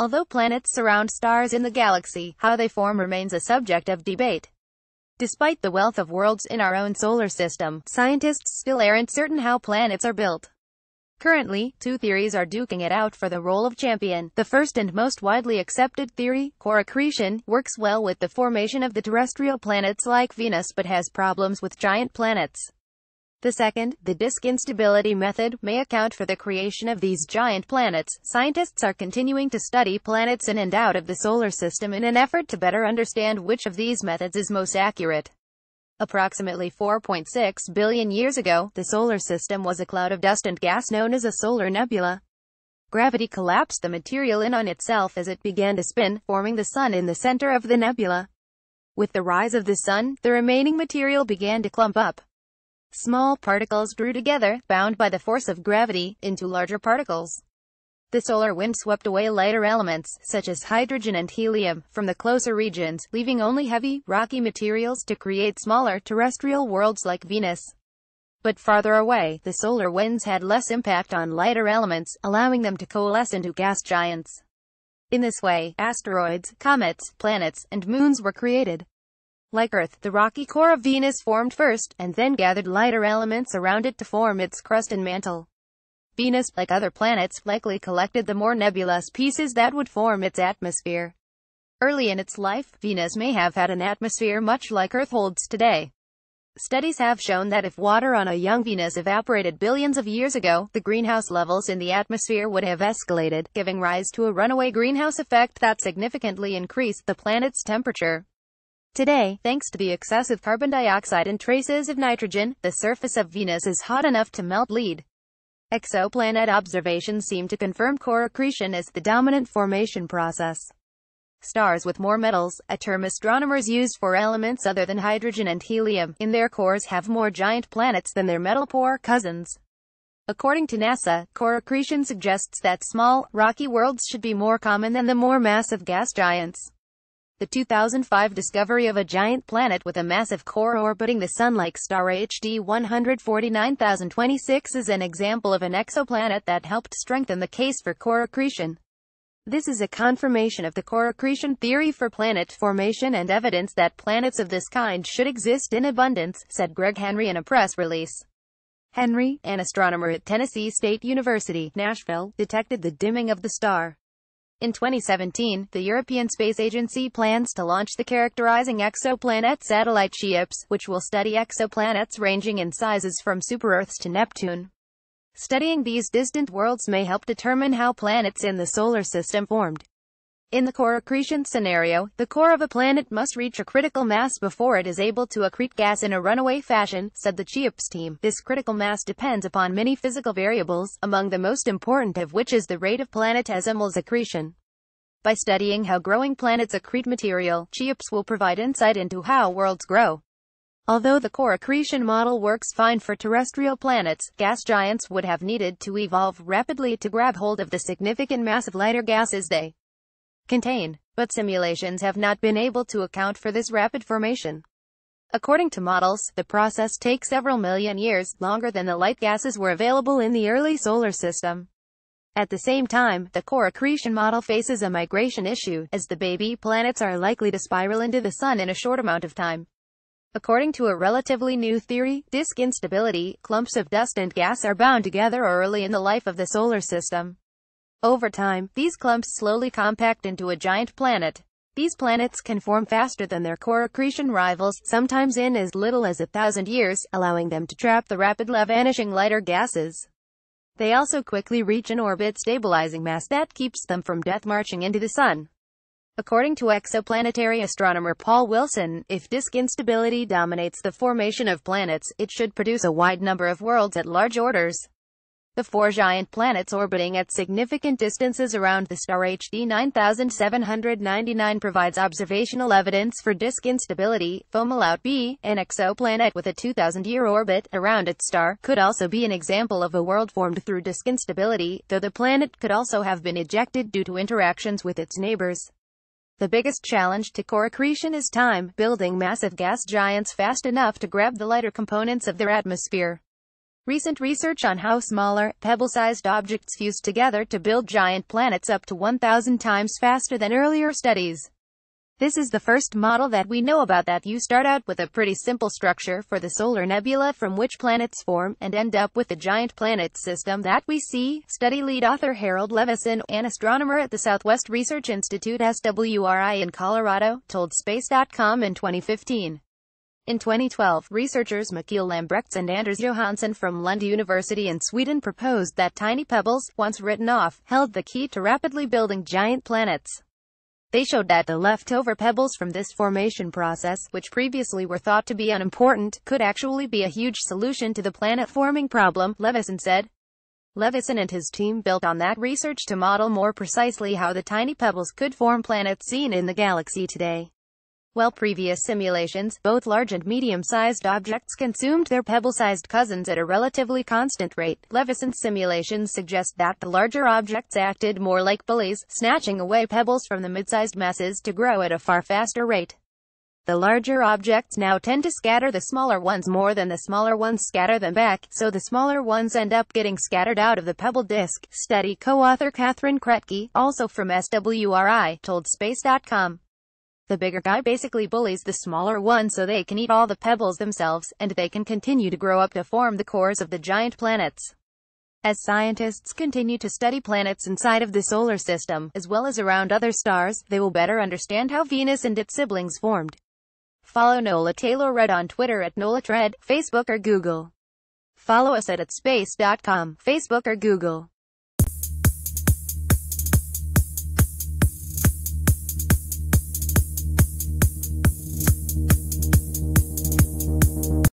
Although planets surround stars in the galaxy, how they form remains a subject of debate. Despite the wealth of worlds in our own solar system, scientists still aren't certain how planets are built. Currently, two theories are duking it out for the role of champion. The first and most widely accepted theory, core accretion, works well with the formation of the terrestrial planets like Venus but has problems with giant planets. The second, the disk instability method, may account for the creation of these giant planets. Scientists are continuing to study planets in and out of the solar system in an effort to better understand which of these methods is most accurate. Approximately 4.6 billion years ago, the solar system was a cloud of dust and gas known as a solar nebula. Gravity collapsed the material in on itself as it began to spin, forming the sun in the center of the nebula. With the rise of the sun, the remaining material began to clump up. Small particles drew together, bound by the force of gravity, into larger particles. The solar wind swept away lighter elements, such as hydrogen and helium, from the closer regions, leaving only heavy, rocky materials to create smaller, terrestrial worlds like Venus. But farther away, the solar winds had less impact on lighter elements, allowing them to coalesce into gas giants. In this way, asteroids, comets, planets, and moons were created. Like Earth, the rocky core of Venus formed first, and then gathered lighter elements around it to form its crust and mantle. Venus, like other planets, likely collected the more nebulous pieces that would form its atmosphere. Early in its life, Venus may have had an atmosphere much like Earth holds today. Studies have shown that if water on a young Venus evaporated billions of years ago, the greenhouse levels in the atmosphere would have escalated, giving rise to a runaway greenhouse effect that significantly increased the planet's temperature. Today, thanks to the excessive carbon dioxide and traces of nitrogen, the surface of Venus is hot enough to melt lead. Exoplanet observations seem to confirm core accretion as the dominant formation process. Stars with more metals, a term astronomers use for elements other than hydrogen and helium, in their cores have more giant planets than their metal-poor cousins. According to NASA, core accretion suggests that small, rocky worlds should be more common than the more massive gas giants. The 2005 discovery of a giant planet with a massive core orbiting the Sun-like star HD 149026 is an example of an exoplanet that helped strengthen the case for core accretion. This is a confirmation of the core accretion theory for planet formation and evidence that planets of this kind should exist in abundance, said Greg Henry in a press release. Henry, an astronomer at Tennessee State University, Nashville, detected the dimming of the star. In 2017, the European Space Agency plans to launch the Characterizing Exoplanet satellite CHEOPS, which will study exoplanets ranging in sizes from super-Earths to Neptune. Studying these distant worlds may help determine how planets in the solar system formed. In the core accretion scenario, the core of a planet must reach a critical mass before it is able to accrete gas in a runaway fashion, said the CHEOPS team. This critical mass depends upon many physical variables, among the most important of which is the rate of planetesimal accretion. By studying how growing planets accrete material, CHEOPS will provide insight into how worlds grow. Although the core accretion model works fine for terrestrial planets, gas giants would have needed to evolve rapidly to grab hold of the significant mass of lighter gases they contain, but simulations have not been able to account for this rapid formation. According to models, the process takes several million years, longer than the light gases were available in the early solar system. At the same time, the core accretion model faces a migration issue, as the baby planets are likely to spiral into the sun in a short amount of time. According to a relatively new theory, disk instability, clumps of dust and gas are bound together early in the life of the solar system. Over time, these clumps slowly compact into a giant planet. These planets can form faster than their core accretion rivals, sometimes in as little as a thousand years, allowing them to trap the rapidly vanishing lighter gases. They also quickly reach an orbit stabilizing mass that keeps them from death marching into the sun. According to exoplanetary astronomer Paul Wilson, if disk instability dominates the formation of planets, it should produce a wide number of worlds at large orders. The four giant planets orbiting at significant distances around the star HD 9799 provides observational evidence for disk instability. Fomalhaut b, an exoplanet with a 2,000-year orbit around its star, could also be an example of a world formed through disk instability, though the planet could also have been ejected due to interactions with its neighbors. The biggest challenge to core accretion is time, building massive gas giants fast enough to grab the lighter components of their atmosphere. Recent research on how smaller, pebble-sized objects fuse together to build giant planets up to 1,000 times faster than earlier studies. This is the first model that we know about that you start out with a pretty simple structure for the solar nebula from which planets form, and end up with the giant planet system that we see, study lead author Harold Levison, an astronomer at the Southwest Research Institute SWRI in Colorado, told Space.com in 2015. In 2012, researchers Michiel Lambrechts and Anders Johansen from Lund University in Sweden proposed that tiny pebbles, once written off, held the key to rapidly building giant planets. They showed that the leftover pebbles from this formation process, which previously were thought to be unimportant, could actually be a huge solution to the planet-forming problem, Levison said. Levison and his team built on that research to model more precisely how the tiny pebbles could form planets seen in the galaxy today. While previous simulations, both large and medium-sized objects consumed their pebble-sized cousins at a relatively constant rate, Levison's simulations suggest that the larger objects acted more like bullies, snatching away pebbles from the mid-sized masses to grow at a far faster rate. The larger objects now tend to scatter the smaller ones more than the smaller ones scatter them back, so the smaller ones end up getting scattered out of the pebble disk, study co-author Katherine Kretke, also from SWRI, told Space.com. The bigger guy basically bullies the smaller one so they can eat all the pebbles themselves, and they can continue to grow up to form the cores of the giant planets. As scientists continue to study planets inside of the solar system, as well as around other stars, they will better understand how Venus and its siblings formed. Follow Nola Taylor Redd on Twitter at NolaTRedd, Facebook or Google. Follow us at, at space.com, Facebook or Google.